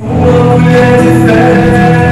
Uma mulher de fé.